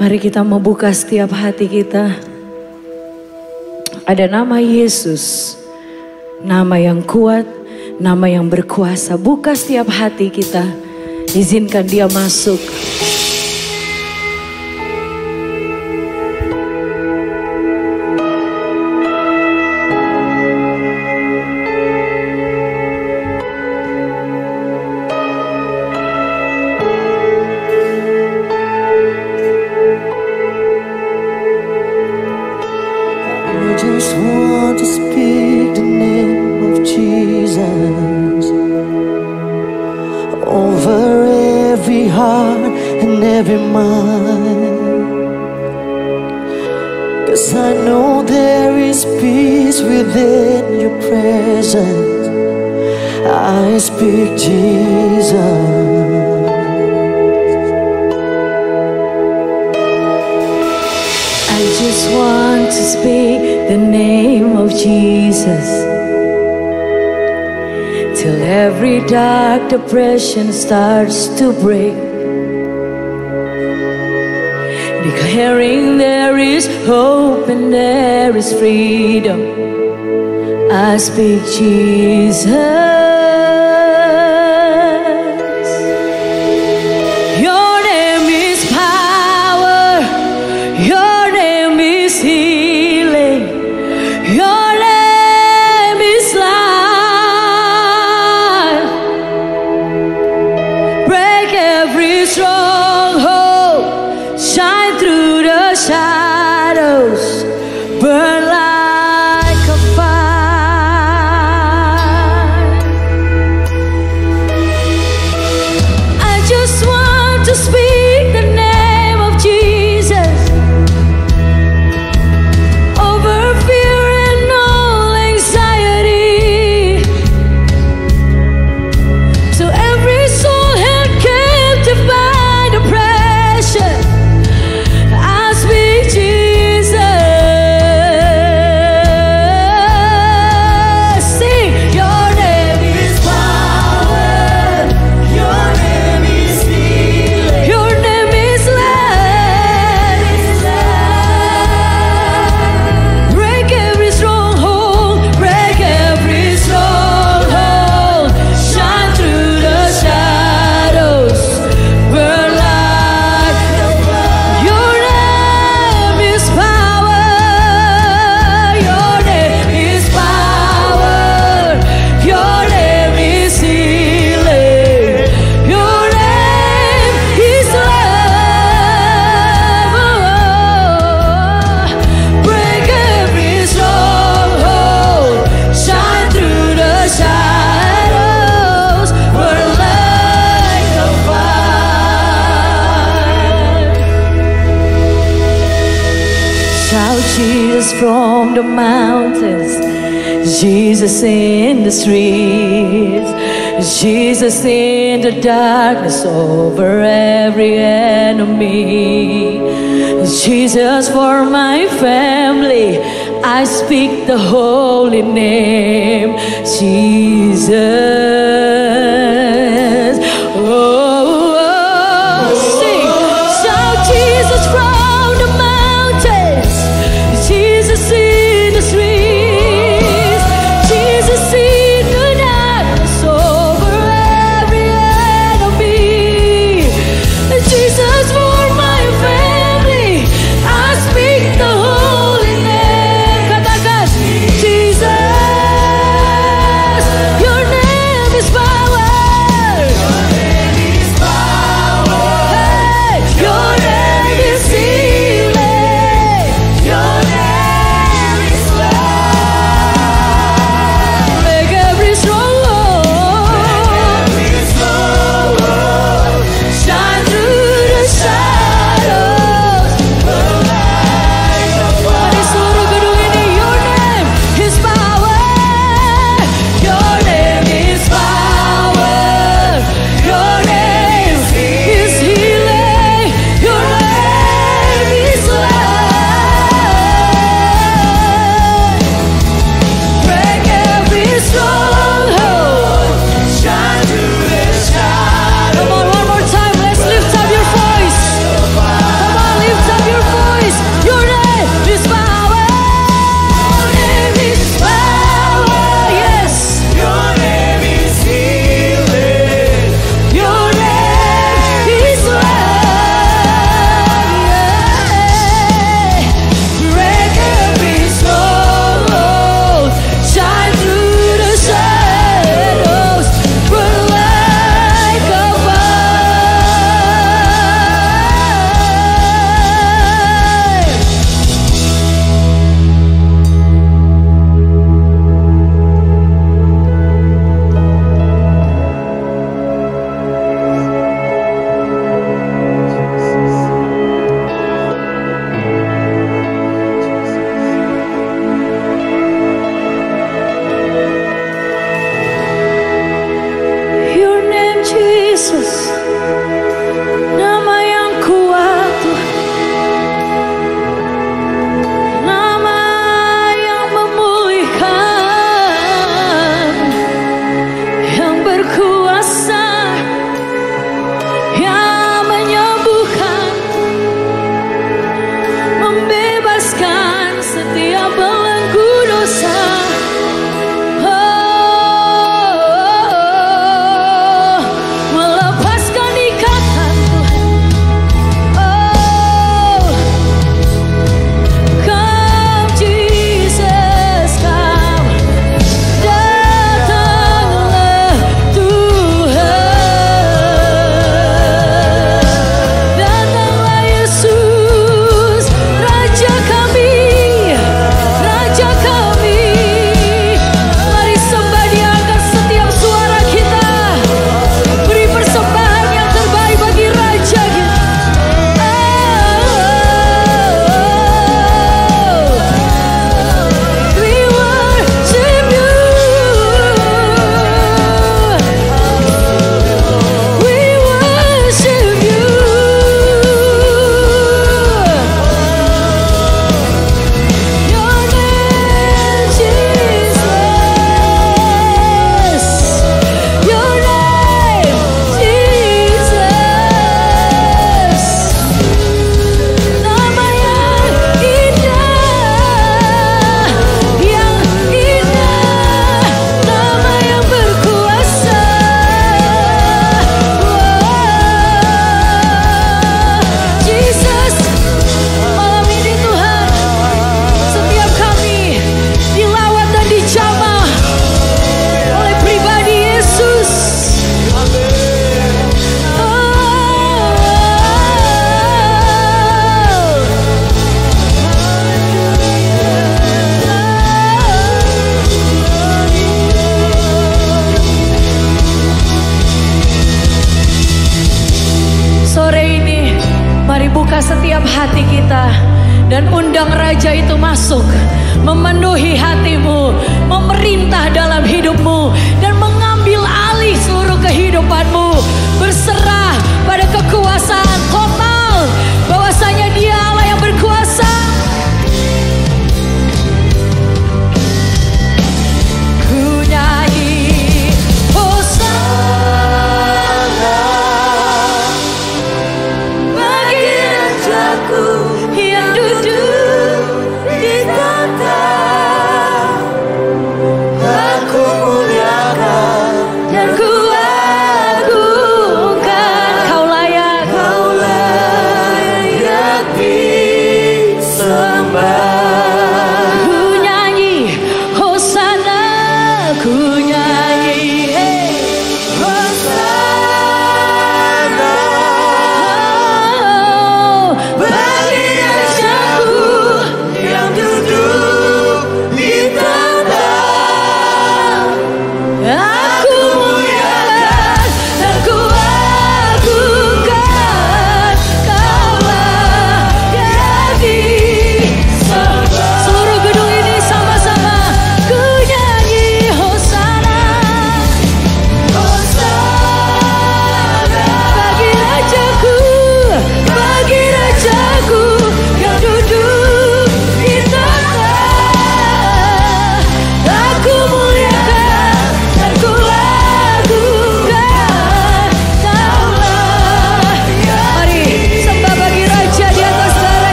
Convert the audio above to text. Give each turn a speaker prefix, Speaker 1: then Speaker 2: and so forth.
Speaker 1: Mari kita membuka setiap hati kita. Ada nama Yesus, nama yang kuat, nama yang berkuasa. Buka setiap hati kita, izinkan dia masuk.
Speaker 2: Every mind. Cause I know there is peace within your presence. I speak Jesus.
Speaker 1: I just want to speak the name of Jesus. Till every dark depression starts to break. Declaring there is hope and there is freedom. I speak Jesus. Jesus from the mountains, Jesus in the streets, Jesus in the darkness over every enemy. Jesus for my family, I speak the holy name, Jesus. Setiap hati kita dan undang raja itu masuk memenuhi hatimu, memerintah dalam hidupmu dan mengambil alih seluruh kehidupanmu. Berserah pada kekuasaan